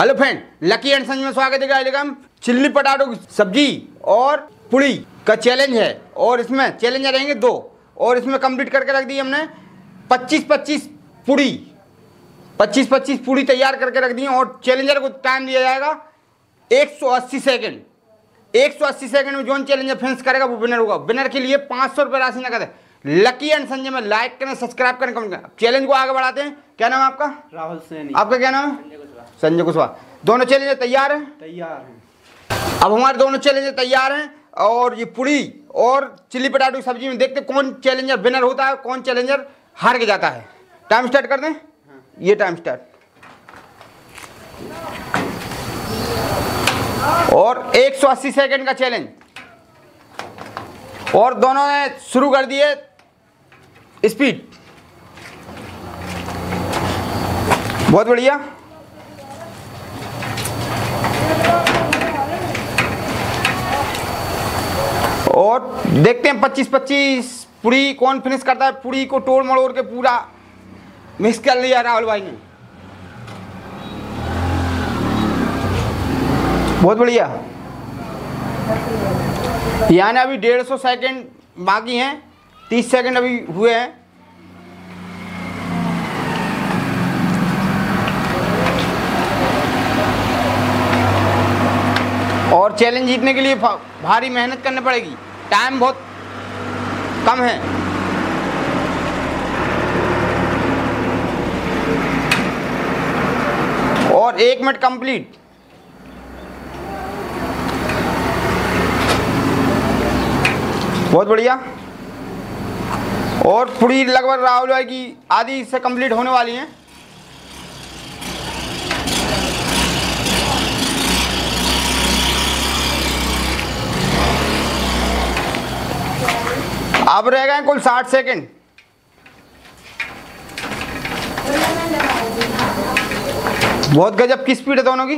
Hello friend lucky and संज में स्वागत है चिल्ली पटाटो की सब्ज़ी और पुड़ी का चैलेंज है। और इसमें चैलेंज रहेंगे दो। और इसमें कंप्लीट करके रख दी हमने 25 25 पुड़ी। 25 25 पुड़ी तैयार करके रख दी और चैलेंजर को टाइम दिया जाएगा 180 सेकंड 180 सेकंड में जोन चैलेंजर फिनिश करेगा वो विनर होगा। विनर के लिए पाँच सौ रुपये राशि नकद है। लकी एंड संजय में लाइक करें सब्सक्राइब करें कमेंट करें चैलेंज को आगे बढ़ाते हैं। क्या नाम है आपका? राहुल सैनी। आपका क्या नाम है? संजय कुशवाहा। दोनों चैलेंजर तैयार हैं? तैयार हैं। अब हमारे दोनों चैलेंजर तैयार हैं और ये पूड़ी और चिल्ली पटाटो की सब्ज़ी में देखते कौन चैलेंजर विनर होता है कौन चैलेंजर हार के जाता है। टाइम स्टार्ट कर दें? ये टाइम स्टार्ट और 180 सेकंड का चैलेंज और दोनों ने शुरू कर दिए स्पीड बहुत बढ़िया। और देखते हैं 25 25 पूरी कौन फिनिश करता है, पूरी को तोड़ मड़ोड़ के पूरा मिस कर लिया राहुल भाई ने। बहुत बढ़िया। यानी अभी डेढ़ सौ सेकेंड बाकी हैं, तीस सेकेंड अभी हुए हैं और चैलेंज जीतने के लिए भारी मेहनत करनी पड़ेगी। टाइम बहुत कम है। और एक मिनट कंप्लीट। बहुत बढ़िया। और पूरी लगभग राहुल की आधी इससे कंप्लीट होने वाली हैं। अब रह गए कुल साठ सेकेंड। बहुत गजब की स्पीड है दोनों की।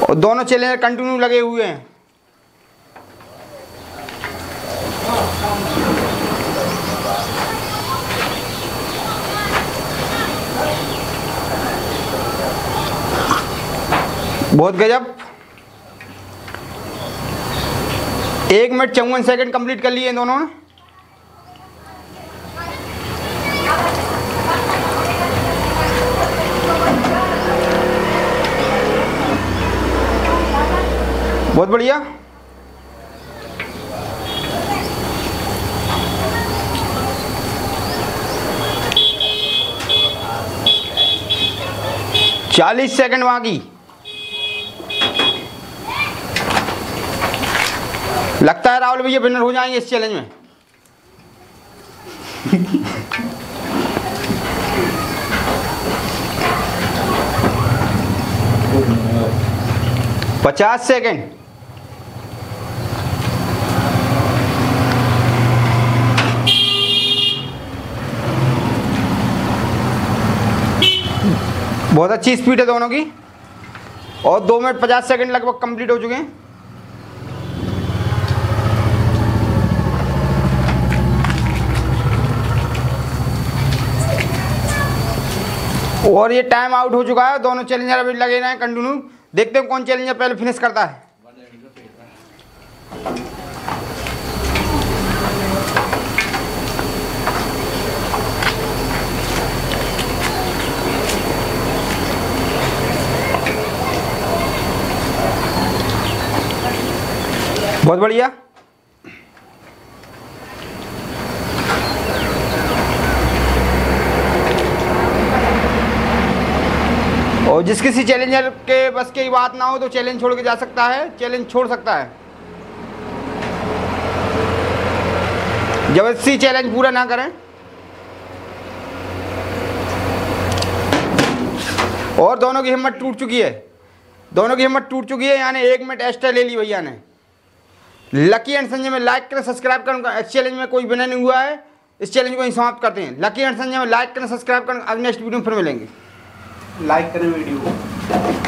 और दोनों चैलेंजर कंटिन्यू लगे हुए हैं। बहुत गजब। एक मिनट चौवन सेकंड कंप्लीट कर लिए दोनों ने। बहुत बढ़िया। चालीस सेकंड बाकी। लगता है राहुल भैया विनर हो जाएँगे इस चैलेंज में। पचास सेकंड। बहुत अच्छी स्पीड है दोनों की। और दो मिनट पचास सेकंड लगभग कंप्लीट हो चुके हैं। और ये टाइम आउट हो चुका है, दोनों चैलेंजर अभी लगे रहे हैं कंटिन्यू देखते हैं कौन चैलेंजर पहले फिनिश करता है। बहुत बढ़िया। और जिस किसी चैलेंजर के बस की बात ना हो तो चैलेंज छोड़ के जा सकता है चैलेंज छोड़ सकता है। ज़बरदस्ती चैलेंज पूरा ना करें। और दोनों की हिम्मत टूट चुकी है। दोनों की हिम्मत टूट चुकी है, यानी एक मिनट एक्स्ट्रा ले ली भैया ने। लकी एंड संजय में लाइक करें सब्सक्राइब करें इस चैलेंज में कोई विनर नहीं हुआ है। इस चैलेंज को ही समाप्त करते हैं। लकी एंड संजय में लाइक करें सब्सक्राइब करें, अगले नेक्स्ट वीडियो में फिर मिलेंगे। लाइक करें वीडियो को।